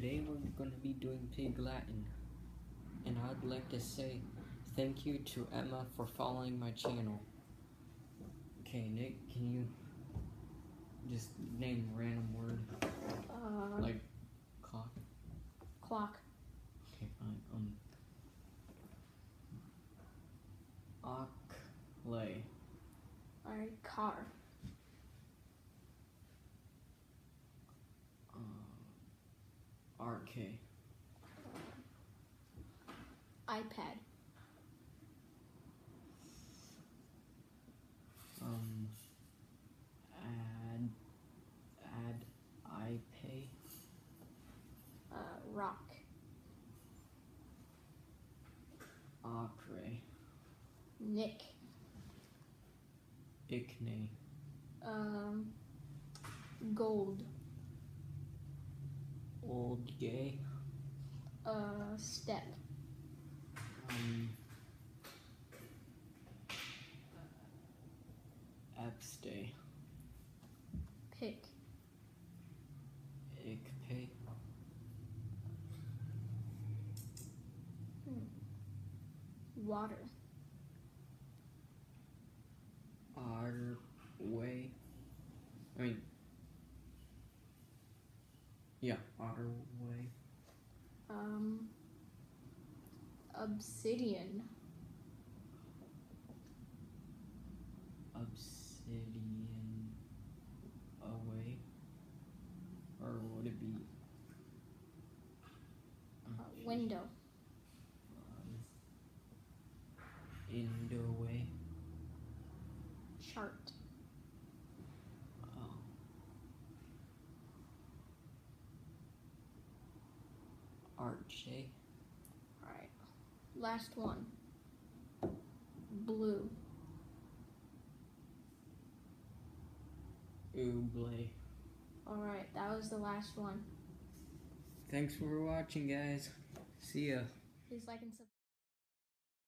Today we're going to be doing Pig Latin. And I'd like to say thank you to Emma for following my channel. Okay, Nick, can you just name a random word? Uh, Like clock? clock. Okay, fine. Um, Ocklay. Alright, car. RK. iPad. Um, add, add iPay. Uh, rock. Opry. Nick. Ickney. Um, gold. Old gay. Uh, step. Um, Epstay. Pick. Ickpay. Water. Otter way. I mean, yeah, Otter way. Um, obsidian. Obsidian away. Or would it be Uh, window. um, Indo way? Chart. Archie. Alright. Last one. Blue. Ublay. Alright, that was the last one. Thanks for watching, guys. See ya. Please like and subscribe.